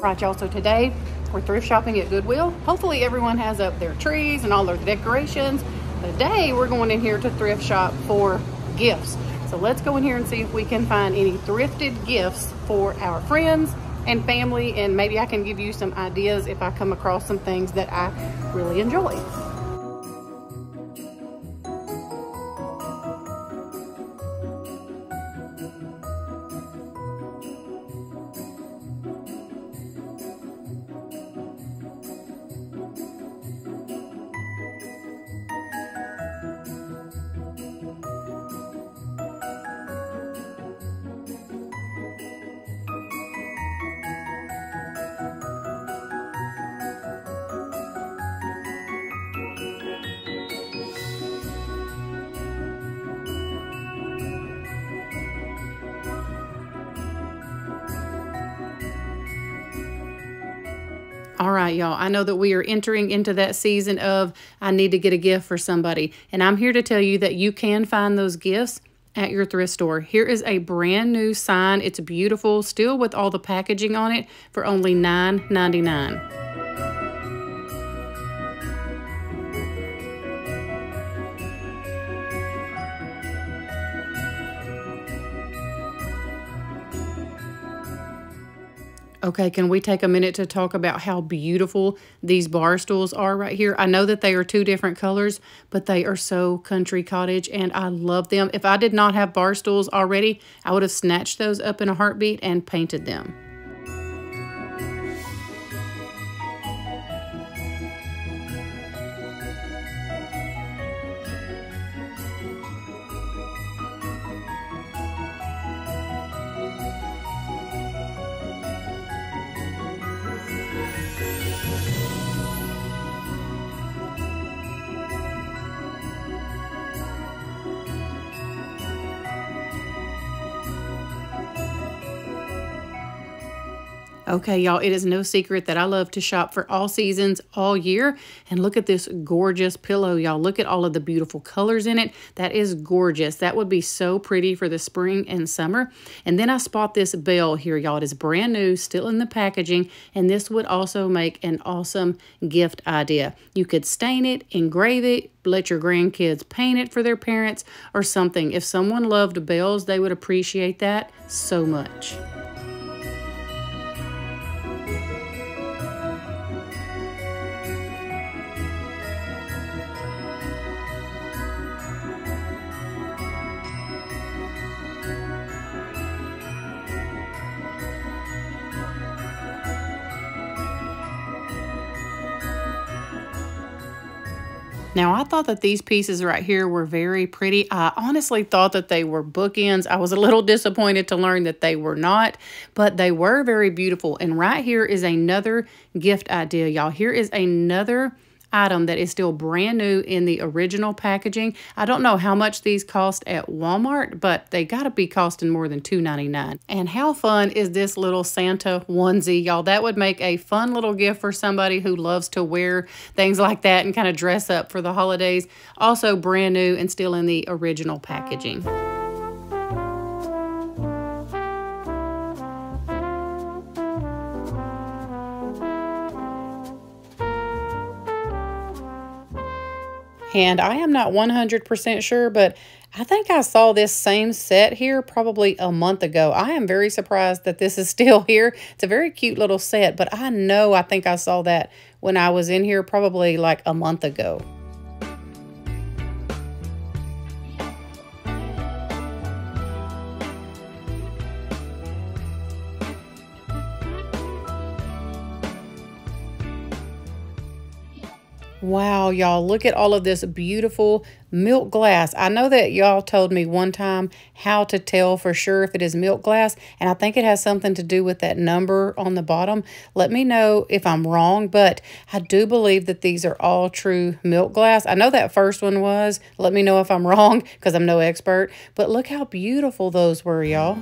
Right, y'all. So today we're thrift shopping at Goodwill. Hopefully everyone has up their trees and all their decorations. Today we're going in here to thrift shop for gifts. So let's go in here and see if we can find any thrifted gifts for our friends and family and maybe I can give you some ideas if I come across some things that I really enjoy. All right, y'all. I know that we are entering into that season of I need to get a gift for somebody. And I'm here to tell you that you can find those gifts at your thrift store. Here is a brand new sign. It's beautiful, still with all the packaging on it for only $9.99. Okay, can we take a minute to talk about how beautiful these bar stools are right here? I know that they are two different colors, but they are so country cottage and I love them. If I did not have bar stools already, I would have snatched those up in a heartbeat and painted them. Okay, y'all, it is no secret that I love to shop for all seasons, all year. And look at this gorgeous pillow, y'all. Look at all of the beautiful colors in it. That is gorgeous. That would be so pretty for the spring and summer. And then I spot this bell here, y'all. It is brand new, still in the packaging. And this would also make an awesome gift idea. You could stain it, engrave it, let your grandkids paint it for their parents or something. If someone loved bells, they would appreciate that so much. Now, I thought that these pieces right here were very pretty. I honestly thought that they were bookends. I was a little disappointed to learn that they were not, but they were very beautiful. And right here is another gift idea, y'all. Here is another item that is still brand new in the original packaging. I don't know how much these cost at Walmart, but they got to be costing more than $2.99. And how fun is this little Santa onesie, y'all? That would make a fun little gift for somebody who loves to wear things like that and kind of dress up for the holidays. Also brand new and still in the original packaging. And I am not 100% sure, but I think I saw this same set here probably a month ago. I am very surprised that this is still here. It's a very cute little set, but I know I think I saw that when I was in here probably like a month ago. Wow, y'all, look at all of this beautiful milk glass. I know that y'all told me one time how to tell for sure if it is milk glass, and I think it has something to do with that number on the bottom. Let me know if I'm wrong, but I do believe that these are all true milk glass. I know that first one was. Let me know if I'm wrong because I'm no expert, but look how beautiful those were, y'all.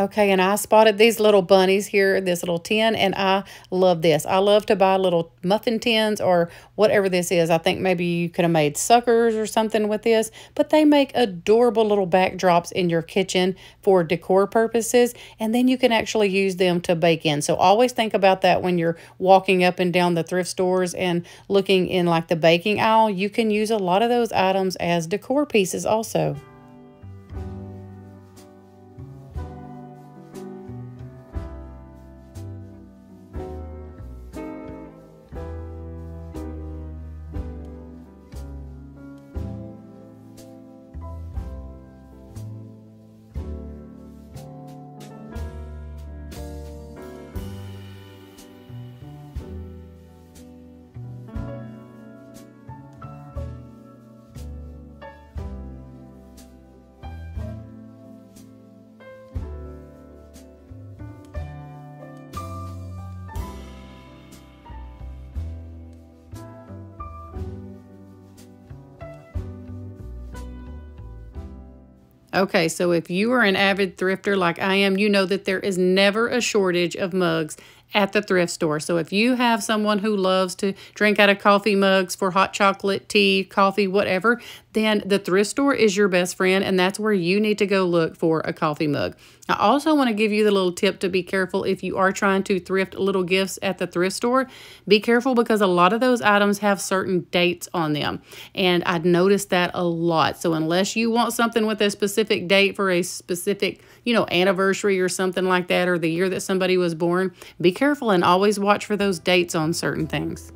Okay, and I spotted these little bunnies here, this little tin, and I love this. I love to buy little muffin tins or whatever this is. I think maybe you could have made suckers or something with this, but they make adorable little backdrops in your kitchen for decor purposes, and then you can actually use them to bake in. So always think about that when you're walking up and down the thrift stores and looking in like the baking aisle. You can use a lot of those items as decor pieces also. Okay, so if you are an avid thrifter like I am, you know that there is never a shortage of mugs at the thrift store. So if you have someone who loves to drink out of coffee mugs for hot chocolate, tea, coffee, whatever, then the thrift store is your best friend and that's where you need to go look for a coffee mug. I also want to give you the little tip to be careful if you are trying to thrift little gifts at the thrift store. Be careful because a lot of those items have certain dates on them. And I'd noticed that a lot. So unless you want something with a specific date for a specific, you know, anniversary or something like that or the year that somebody was born, be careful and always watch for those dates on certain things.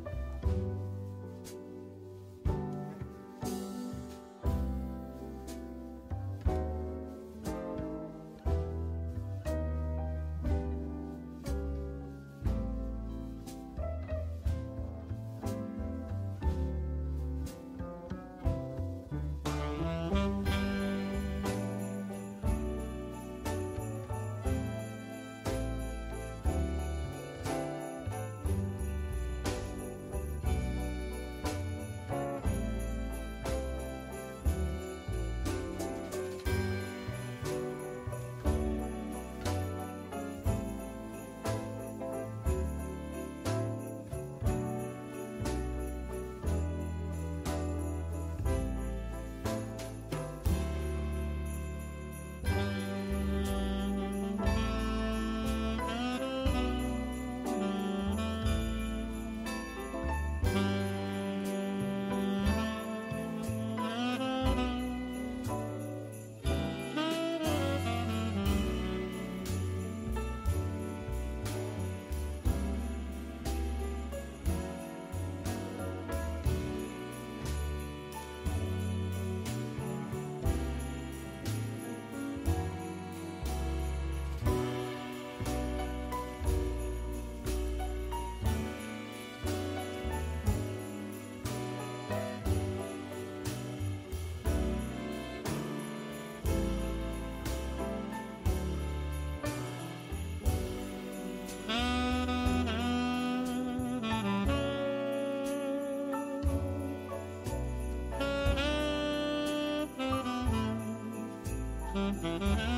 Mm-hmm.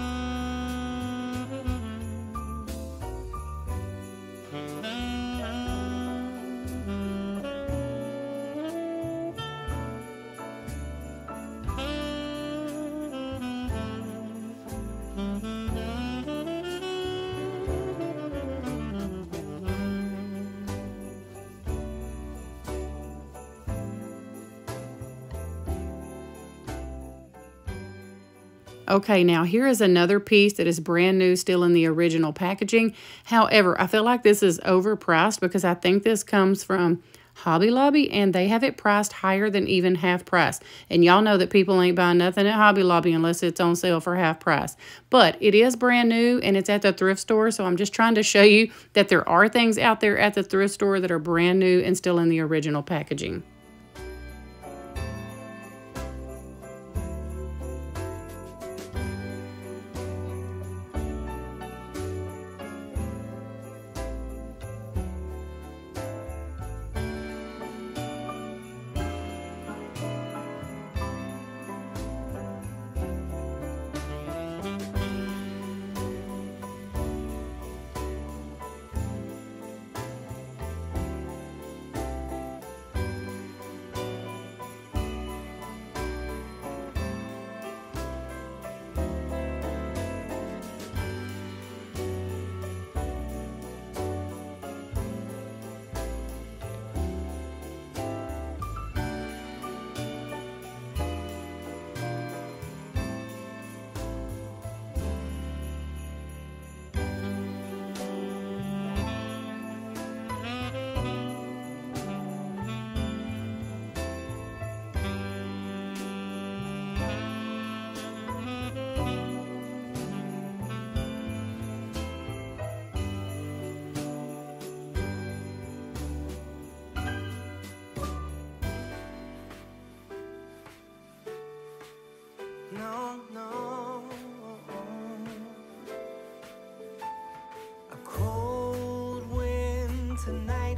Okay, now here is another piece that is brand new, still in the original packaging. However, I feel like this is overpriced because I think this comes from Hobby Lobby and they have it priced higher than even half price. And y'all know that people ain't buying nothing at Hobby Lobby unless it's on sale for half price. But it is brand new and it's at the thrift store. So I'm just trying to show you that there are things out there at the thrift store that are brand new and still in the original packaging.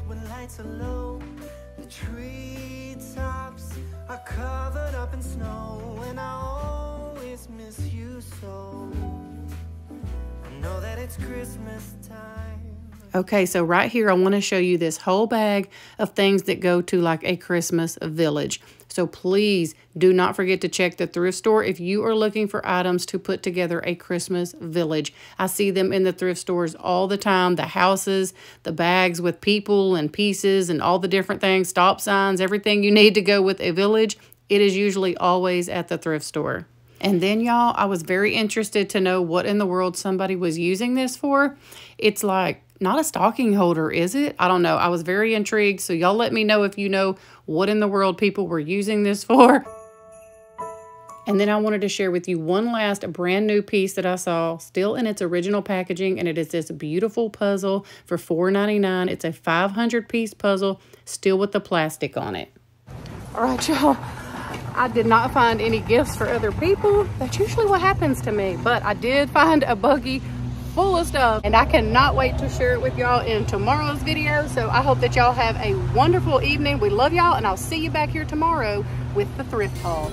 When lights are low. The treetops are covered up in snow, and I always miss you so. I know that it's Christmas time. Okay, so right here, I want to show you this whole bag of things that go to like a Christmas village. So please do not forget to check the thrift store if you are looking for items to put together a Christmas village. I see them in the thrift stores all the time. The houses, the bags with people and pieces and all the different things, stop signs, everything you need to go with a village. It is usually always at the thrift store. And then, y'all, I was very interested to know what in the world somebody was using this for. It's like not a stocking holder, is it? I don't know. I was very intrigued. So, y'all let me know if you know what in the world people were using this for. And then I wanted to share with you one last brand new piece that I saw, still in its original packaging, and it is this beautiful puzzle for $4.99. It's a 500 piece puzzle, still with the plastic on it. All right, y'all. I did not find any gifts for other people. That's usually what happens to me. But I did find a buggy full of stuff and I cannot wait to share it with y'all in tomorrow's video. So I hope that y'all have a wonderful evening. We love y'all and I'll see you back here tomorrow with the thrift haul.